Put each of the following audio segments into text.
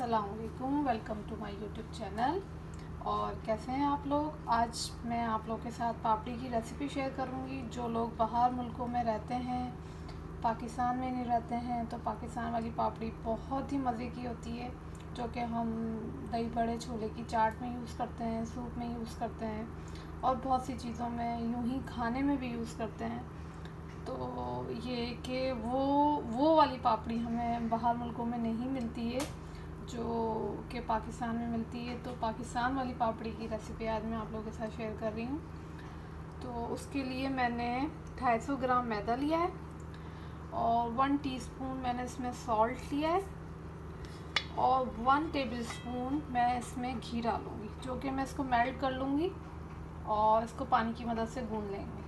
असलकुम welcome to my YouTube channel और कैसे हैं आप लोग? आज मैं आप लोग के साथ पापड़ी की रेसिपी शेयर करूँगी। जो लोग बाहर मुल्कों में रहते हैं, पाकिस्तान में नहीं रहते हैं तो पाकिस्तान वाली पापड़ी बहुत ही मज़े की होती है, जो कि हम दही बड़े छोले की चाट में यूज़ करते हैं सूप में यूज़ करते हैं, और बहुत सी चीज़ों में यूँ ही खाने में भी यूज़ करते हैं। तो ये कि वो वो वाली पापड़ी हमें बाहर मुल्कों में नहीं मिलती है। जो कि पाकिस्तान में मिलती है तो पाकिस्तान वाली पापड़ी की रेसिपी आज मैं आप लोगों के साथ शेयर कर रही हूँ। तो उसके लिए मैंने 250 ग्राम मैदा लिया है और वन टीस्पून मैंने इसमें सॉल्ट लिया है और वन टेबल स्पून मैं इसमें घी डालूँगी, जो कि मैं इसको मेल्ट कर लूँगी और इसको पानी की मदद से गूँध लेंगे।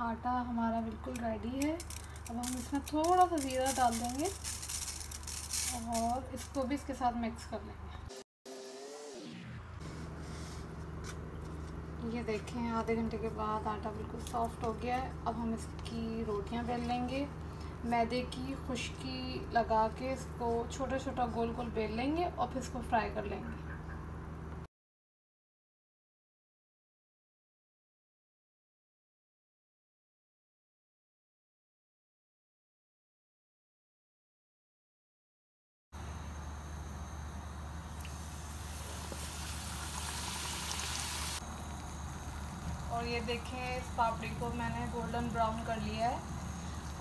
आटा हमारा बिल्कुल रेडी है। अब हम इसमें थोड़ा सा ज़ीरा डाल देंगे और इसको भी इसके साथ मिक्स कर लेंगे। ये देखें, आधे घंटे के बाद आटा बिल्कुल सॉफ्ट हो गया है। अब हम इसकी रोटियाँ बेल लेंगे। मैदे की खुश्की लगा के इसको छोटा छोटा गोल गोल बेल लेंगे और फिर इसको फ्राई कर लेंगे। और ये देखें, इस पापड़ी को मैंने गोल्डन ब्राउन कर लिया है।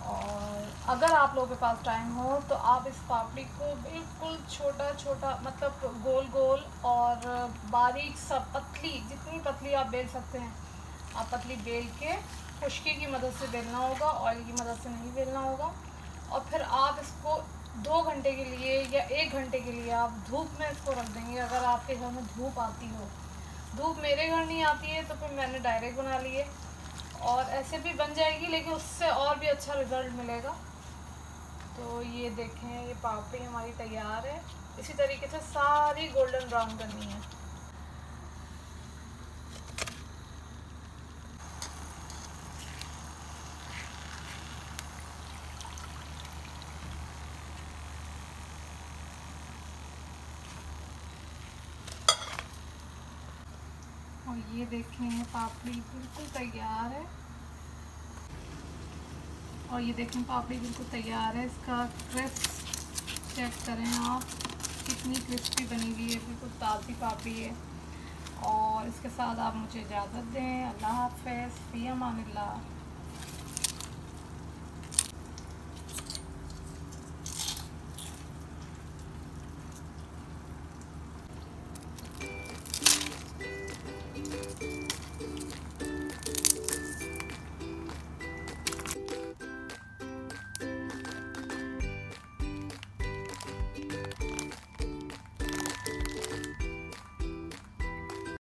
और अगर आप लोगों के पास टाइम हो तो आप इस पापड़ी को बिल्कुल छोटा छोटा मतलब गोल गोल और बारीक सा पतली, जितनी पतली आप बेल सकते हैं, आप पतली बेल के खुश्की की मदद से बेलना होगा ऑयल की मदद से नहीं बेलना होगा। और फिर आप इसको दो घंटे के लिए या एक घंटे के लिए आप धूप में इसको रख देंगे। अगर आपके घर में धूप आती हो धूप मेरे घर नहीं आती है तो फिर मैंने डायरेक्ट बना लिए और ऐसे भी बन जाएगी, लेकिन उससे और भी अच्छा रिज़ल्ट मिलेगा। तो ये देखें, ये पापड़ी हमारी तैयार है। इसी तरीके से सारी गोल्डन ब्राउन करनी है। और ये देखें पापड़ी बिल्कुल तैयार है। और ये देखें पापड़ी बिल्कुल तैयार है। इसका क्रिस्प चेक करें आप, कितनी क्रिस्पी बनी हुई है, बिल्कुल ताज़ी पापड़ी है। और इसके साथ आप मुझे इजाज़त दें। अल्लाह हाफ़ फ़ी अमान